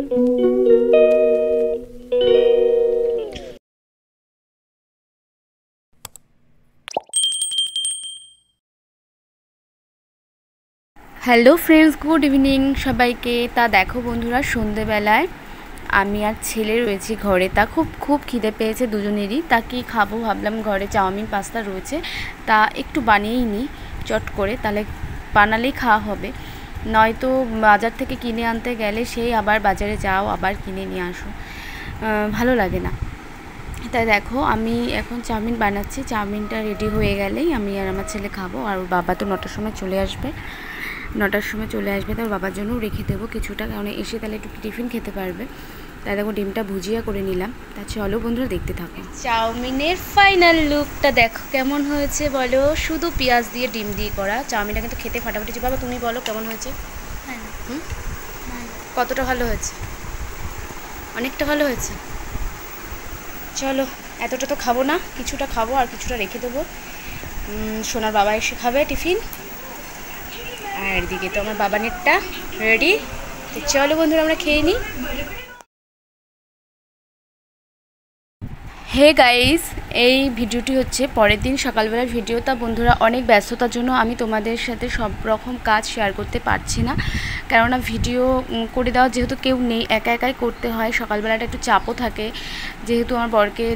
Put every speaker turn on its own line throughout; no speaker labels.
Hello friends good evening সবাইকে। তা দেখো বন্ধুরা, সন্ধেবেলায় আমি আর ছেলে রয়েছি ঘরে। তা খুব খুব খিদে পেয়েছে দুজনেরই। তা কি খাব ভাবলাম ঘরে চাউমিন, পাস্তা রয়েছে। তা একটু বানিয়েই নিই, চট করে। তাহলে বানালেই খাওয়া হবে। নয়তো বাজার থেকে কিনে আনতে গেলে সেই আবার বাজারে যাও, আবার কিনে নিয়ে আসো। ভালো লাগে না। তাই দেখো, আমি এখন চাউমিন বানাচ্ছি। চাউমিনটা রেডি হয়ে গেলেই আমি আর আমার ছেলে খাব। আর ওর বাবা তো নটার সময় চলে আসবে। নটার সময় চলে আসবে তার বাবার জন্যও রেখে দেবো কিছুটা। কারণ এসে তাহলে একটু টিফিন খেতে পারবে। তাই দেখো ডিমটা ভুজিয়া করে নিলাম। তা চলো বন্ধুরা দেখতে থাকো। চাউমিনের ফাইনাল লুকটা দেখো কেমন হয়েছে বলো? শুধু পেঁয়াজ দিয়ে ডিম দিয়ে করা। চাউমিনটা কিন্তু খেতে ফাটাফাটি বাবা তুমি বলো কেমন হয়েছে? হুম? কতটা ভালো হয়েছে? অনেকটা ভালো হয়েছে? চলো এতটা তো খাব না। কিছুটা খাব আর কিছুটা রেখে দেবো। সোনার বাবা এসে খাবে টিফিন। আর এদিকে তো আমার বাবানেরটা রেডি। তো চলো বন্ধুরা আমরা খেয়ে নিই। হে গাইস এই ভিডিওটি হচ্ছে পরের দিন সকালবেলার ভিডিও। তা বন্ধুরা, অনেক ব্যস্ততার জন্য আমি তোমাদের সাথে সব রকম কাজ শেয়ার করতে পারছি না। কেননা ভিডিও করে দেওয়া যেহেতু কেউ নেই, একা একাই করতে হয়, সকালবেলাটা একটু চাপও থাকে। যেহেতু আমার বরকে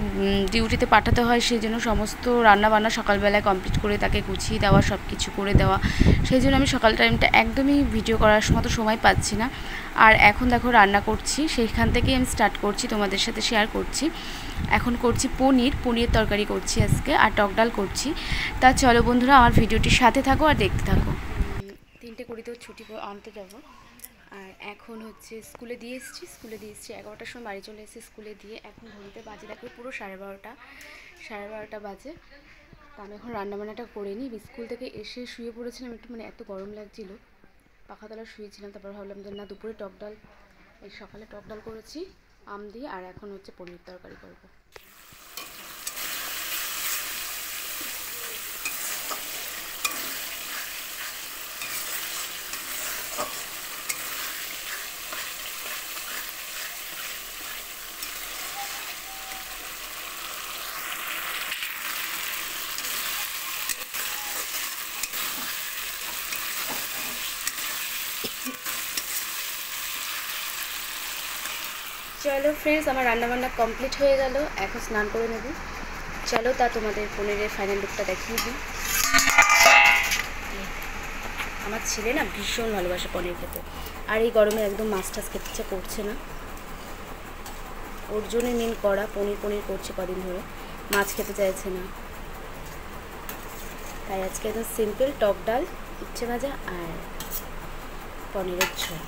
ডিউটিতে পাঠাতে হয় সেই জন্য সমস্ত রান্নাবান্না সকালবেলায় কমপ্লিট করে তাকে গুছিয়ে দেওয়া সব কিছু করে দেওয়া। সেই জন্য আমি সকাল টাইমটা একদমই ভিডিও করার মতো সময় পাচ্ছি না। আর এখন দেখো, রান্না করছি। সেইখান থেকেই আমি স্টার্ট করছি, তোমাদের সাথে শেয়ার করছি। এখন করছি পনির পনির তরকারি করছি আজকে আর টক ডাল করছি। তা চলো বন্ধুরা, আমার ভিডিওটির সাথে থাকো আর দেখতে থাকো। তিনটে কুড়িতেও ছুটি আনতে যাব। আর এখন হচ্ছে স্কুলে দিয়ে এসেছি, স্কুলে দিয়ে এসেছি এগারোটার সময় বাড়ি চলে এসেছি স্কুলে দিয়ে। এখন ঘুরতে বাজে দেখো পুরো সাড়ে বারোটা সাড়ে বারোটা বাজে। তা আমি এখন রান্নাবান্নাটা করে নিই। স্কুল থেকে এসে শুয়ে পড়েছিলাম, একটু মানে এত গরম লাগছিল। পাখাতলা শুয়েছিলাম, তারপর ভাবলাম যে না, দুপুরে টক ডাল, এই সকালে টক ডাল করেছি। আম দিয়ে আর এখন হচ্ছে পনির তরকারি করব। চলো ফ্রেন্ডস আমার রান্নাবান্না কমপ্লিট হয়ে গেল। এখন স্নান করে নেব। চলো তা তোমাদের পনিরের ফাইনাল লুকটা দেখিয়ে দিই। আমার ছেলে না ভীষণ ভালোবাসে পনির খেতে। আর এই গরমে একদম মাছ টাছ খেতে ইচ্ছা করছে না। ওর জন্য মেন করা পনির পনির করছে কদিন ধরে। মাছ খেতে চাইছে না। তাই আজকে একদম সিম্পল টক ডাল, ইচ্ছে ভাজা আর পনিরের ঝোল।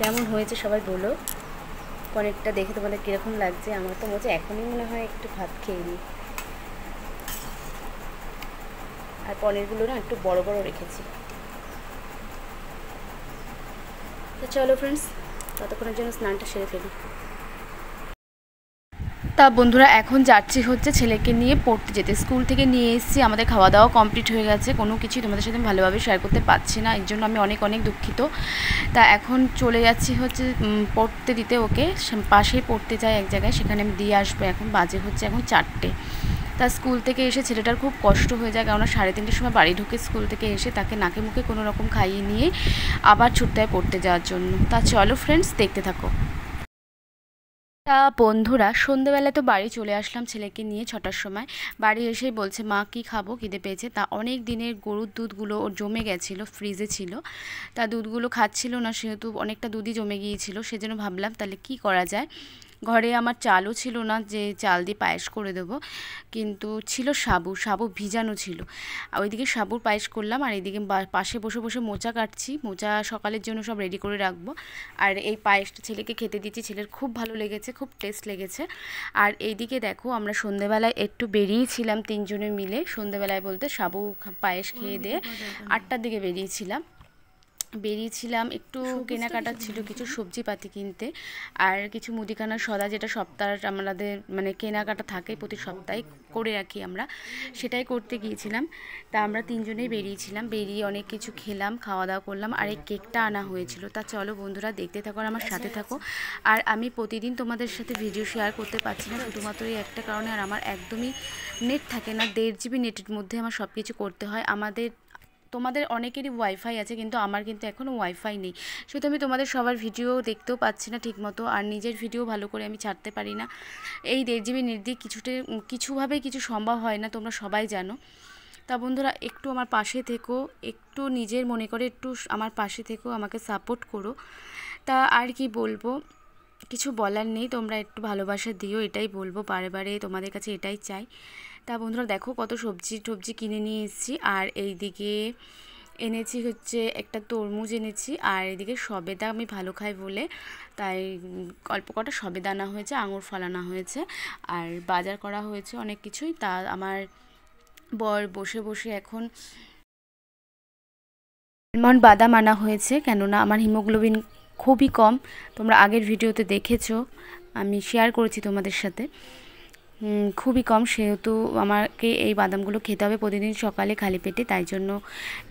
কেমন হয়েছে সবাই বলো। পনিরটা দেখে তোমাদের কীরকম লাগছে, আমার তো মনে এখনই মনে হয় একটু ভাত খেয়ে নিই। আর পনিরগুলো না একটু বড় বড় রেখেছি। তো চলো ফ্রেন্ডস ততক্ষণের জন্য স্নানটা সেরে ফেলি। তা বন্ধুরা, এখন যাচ্ছি হচ্ছে ছেলেকে নিয়ে পড়তে যেতে। স্কুল থেকে নিয়ে এসেছি, আমাদের খাওয়া দাওয়া কমপ্লিট হয়ে গেছে। কোনো কিছুই তোমাদের সাথে ভালোভাবে শেয়ার করতে পারছি না, এর জন্য আমি অনেক অনেক দুঃখিত। তা এখন চলে যাচ্ছি হচ্ছে পড়তে দিতে ওকে। পাশেই পড়তে যাই এক জায়গায়, সেখানে আমি দিয়ে আসব। এখন বাজে হচ্ছে এখন চারটে। তা স্কুল থেকে এসে ছেলেটার খুব কষ্ট হয়ে যায়, কেননা সাড়ে তিনটের সময় বাড়ি ঢুকে স্কুল থেকে এসে তাকে নাকে মুখে কোনো রকম খাইয়ে নিয়ে আবার ছুটতে পড়তে যাওয়ার জন্য। তা চলো ফ্রেন্ডস দেখতে থাকো। তা বন্ধুরা সন্ধেবেলা তো বাড়ি চলে আসলাম ছেলেকে নিয়ে ছটার সময়। বাড়ি এসেই বলছে, মা, কি খাব? খিদে পেয়েছে। তা অনেক দিনের গরুর দুধগুলো ওর জমে গেছিল, ফ্রিজে ছিল। তা দুধগুলো খাচ্ছিল না, সেহেতু অনেকটা দুধই জমে গিয়েছিল, সেজন্য ভাবলাম তাহলে কি করা যায়? ঘরে আমার চালও ছিল না যে চাল দিয়ে পায়েস করে দেব। কিন্তু ছিল সাবু সাবু ভিজানো ছিল। আর ওইদিকে সাবুর পায়েস করলাম আর এইদিকে পাশে বসে বসে মোচা কাটছি। মোচা সকালের জন্য সব রেডি করে রাখব। আর এই পায়েসটা ছেলেকে খেতে দিচ্ছি ছেলের খুব ভালো লেগেছে খুব টেস্ট লেগেছে। আর এইদিকে দেখো আমরা সন্ধেবেলায় একটু বেরিয়েছিলাম তিনজনে মিলে। সন্ধেবেলায় বলতে সাবু পায়েস খেয়ে দিয়ে আটটার দিকে বেরিয়েছিলাম। বেরিয়েছিলাম একটু কেনাকাটা ছিল কিছু সবজিপাতি কিনতে আর কিছু মুদিখানার সদা যেটা সপ্তাহ আমাদের মানে কেনাকাটা থাকে প্রতি সপ্তাহে করে রাখি আমরা সেটাই করতে গিয়েছিলাম। তা আমরা তিনজনেই বেরিয়েছিলাম বেরিয়ে অনেক কিছু খেলাম খাওয়া দাওয়া করলাম আর এই কেকটা আনা হয়েছিল। তা চলো বন্ধুরা দেখতে থাকো আর আমার সাথে থাকো। আর আমি প্রতিদিন তোমাদের সাথে ভিডিও শেয়ার করতে পারছি না শুধুমাত্র এই একটা কারণে আর আমার একদমই নেট থাকে না দেড় জিবি নেটের মধ্যে আমার সব কিছু করতে হয়। আমাদের তোমাদের অনেকেরই ওয়াইফাই আছে, কিন্তু আমার কিন্তু এখনও ওয়াইফাই নেই। শুধু আমি তোমাদের সবার ভিডিও দেখতেও পাচ্ছি না ঠিকমতো, আর নিজের ভিডিও ভালো করে আমি ছাড়তে পারি না। এই দেড় জিবি নেট কিছুতে কিছুভাবেই কিছু সম্ভব হয় না, তোমরা সবাই জানো। তা বন্ধুরা, একটু আমার পাশে থেকো, একটু নিজের মনে করে একটু আমার পাশে থেকো, আমাকে সাপোর্ট করো। তা আর কি বলব? কিছু বলার নেই, তোমরা একটু ভালোবাসা দিও, এটাই বলব। বারে বারে তোমাদের কাছে এটাই চাই। তা বন্ধুরা দেখো কত সবজি টবজি কিনে নিয়ে এসেছি। আর এই দিকে এনেছি হচ্ছে একটা তরমুজ এনেছি। আর এদিকে সবেদা আমি ভালো খাই বলে। তাই অল্প কটা সবেদা আনা হয়েছে, আঙুর ফলানো হয়েছে। আর বাজার করা হয়েছে অনেক কিছুই। তা আমার বর বসে বসে এখন আলমন্ড বাদাম আনা হয়েছে। কেননা আমার হিমোগ্লোবিন খুবই কম। তোমরা আগের ভিডিওতে দেখেছ, আমি শেয়ার করেছি তোমাদের সাথে। খুবই কম, সেহেতু আমাকে এই বাদামগুলো খেতে হবে, প্রতিদিন সকালে খালি পেটে, তাই জন্য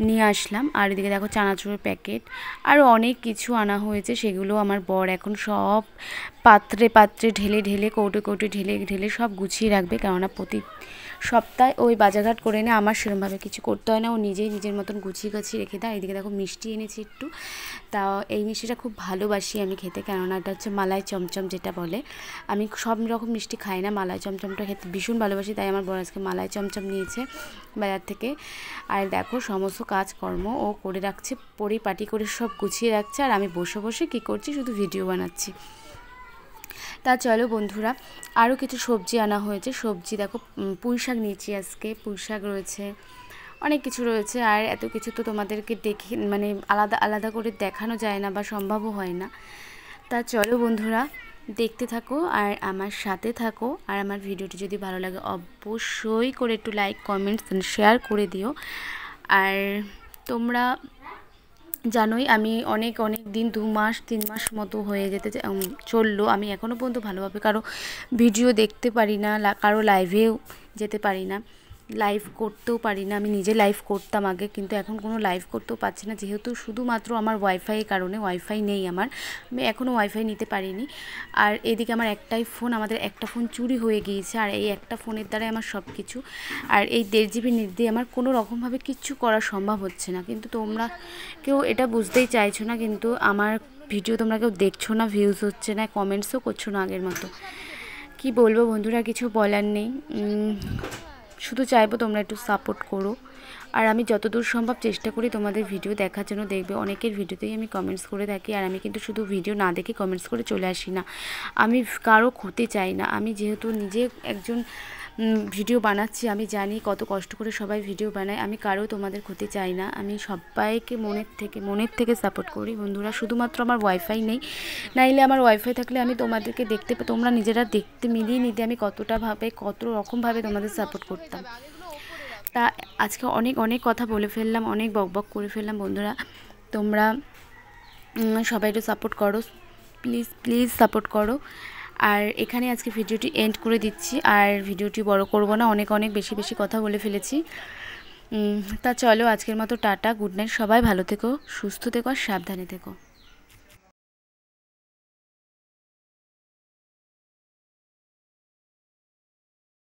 নিয়ে আসলাম। আর এদিকে দেখো চানাচুরের প্যাকেট আরও অনেক কিছু আনা হয়েছে, সেগুলো আমার বর এখন সব পাত্রে পাত্রে ঢেলে ঢেলে, কৌটে কৌটে ঢেলে ঢেলে সব গুছিয়ে রাখবে। কেননা প্রতি সপ্তাহে ওই বাজারঘাট করে এনে আমার সেরমভাবে কিছু করতে হয় না। ও নিজেই নিজের মতন গুছিয়ে গাছিয়ে রেখে দেয়। এদিকে দেখো মিষ্টি এনেছি একটু। তা এই মিষ্টিটা খুব ভালোবাসি আমি খেতে। কেননা এটা হচ্ছে মালাই চমচম যেটা বলে। আমি সব রকম মিষ্টি খাই না। মালাই চমচমটা খেতে ভীষণ ভালোবাসি, তাই আমার বড় আজকে মালাই চমচম নিয়েছে বাজার থেকে। আর দেখো সমস্ত কাজকর্ম ও করে রাখছে, পরিপাটি করে সব গুছিয়ে রাখছে। আর আমি বসে বসে কী করছি? শুধু ভিডিও বানাচ্ছি। তা চলো বন্ধুরা আরও কিছু সবজি আনা হয়েছে। সবজি দেখো পুঁই শাক নিয়েছি আজকে, পুঁই শাক রয়েছে, অনেক কিছু রয়েছে। আর এত কিছু তো তোমাদেরকে দেখে মানে আলাদা আলাদা করে দেখানো যায় না বা সম্ভবও হয় না। তা চলো বন্ধুরা, দেখতে থাকো আর আমার সাথে থাকো। আর আমার ভিডিওটি যদি ভালো লাগে, অবশ্যই করে একটু লাইক কমেন্টস শেয়ার করে দিও। আর তোমরা জানোই আমি অনেক অনেক দিন, দু মাস, তিন মাস মতো হয়ে যেতে চলল। আমি এখনও পর্যন্ত ভালোভাবে কারও ভিডিও দেখতে পারি না কারও লাইভেও যেতে পারি না। লাইভ করতেও পারি না। আমি নিজে লাইভ করতাম আগে, কিন্তু এখন কোনো লাইভ করতেও পারছি না। যেহেতু শুধুমাত্র আমার ওয়াইফাইয়ের কারণে ওয়াইফাই নেই আমার, আমি এখনও ওয়াইফাই নিতে পারিনি। আর এদিকে আমার একটাই ফোন আমাদের একটা ফোন চুরি হয়ে গিয়েছে, আর এই একটা ফোনের দ্বারাই আমার সব কিছু আর এই দেড় জিবি নেট আমার কোনো রকমভাবে কিচ্ছু করা সম্ভব হচ্ছে না। কিন্তু তোমরা কেউ এটা বুঝতেই চাইছো না, কিন্তু আমার ভিডিও তোমরা কেউ দেখছ না ভিউজ হচ্ছে না কমেন্টসও করছ না আগের মতো। কি বলব বন্ধুরা, কিছু বলার নেই। শুধু চাইব তোমরা একটু সাপোর্ট করো। আর আমি যতদূর সম্ভব চেষ্টা করি তোমাদের ভিডিও দেখার জন্য। দেখবে অনেকের ভিডিওতেই আমি কমেন্টস করে থাকি। আর আমি কিন্তু শুধু ভিডিও না দেখে কমেন্টস করে চলে আসি না। আমি কারও ক্ষতি চাই না। আমি যেহেতু নিজে একজন ভিডিও বানাচ্ছি, আমি জানি কত কষ্ট করে সবাই ভিডিও বানায়, আমি কারও তোমাদের ক্ষতি চাই না, আমি সবাইকে মনের থেকে মনের থেকে সাপোর্ট করি। বন্ধুরা, শুধুমাত্র আমার ওয়াইফাই নেই, নাইলে আমার ওয়াইফাই থাকলে আমি তোমাদেরকে দেখতে তোমরা নিজেরা দেখতে মিলিয়ে নিতে আমি কতটা ভাবে, কত রকমভাবে তোমাদের সাপোর্ট করতাম। তা আজকে অনেক অনেক কথা বলে ফেললাম, অনেক বক বক করে ফেললাম, বন্ধুরা। তোমরা সবাই একটু সাপোর্ট করো প্লিজ প্লিজ সাপোর্ট করো। আর এখানে আজকে ভিডিওটি এন্ড করে দিচ্ছি। আর ভিডিওটি বড় করব না, অনেক অনেক বেশি বেশি কথা বলে ফেলেছি। তা চলো আজকের মতো টাটা, গুড নাইট, সবাই ভালো থেকো, সুস্থ থেকো আর সাবধানে থেকো।